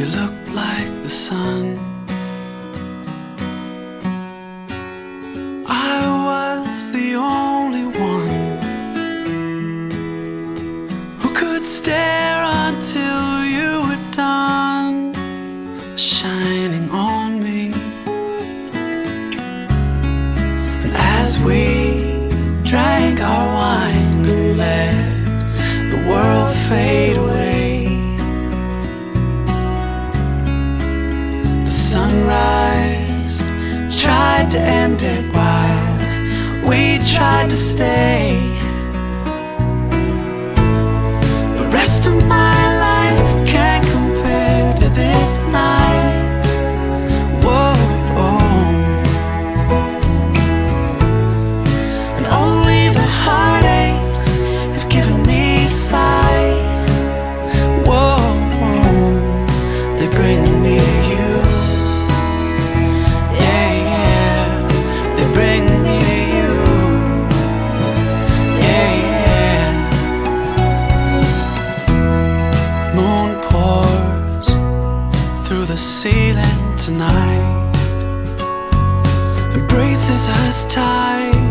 You look like the sun. I was the only one who could stare until you were done shining on me. And as we to stay. Embraces us tight